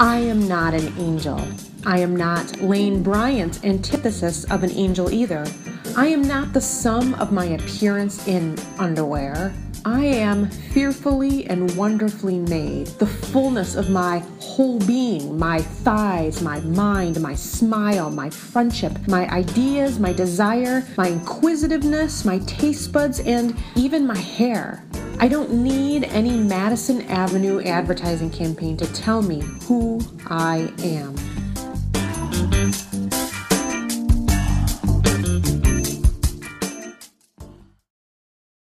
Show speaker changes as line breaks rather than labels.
I am not an angel. I am not Lane Bryant's antithesis of an angel either. I am not the sum of my appearance in underwear. I am fearfully and wonderfully made, the fullness of my whole being, my thighs, my mind, my smile, my friendship, my ideas, my desire, my inquisitiveness, my taste buds, and even my hair. I don't need any Madison Avenue advertising campaign to tell me who I am.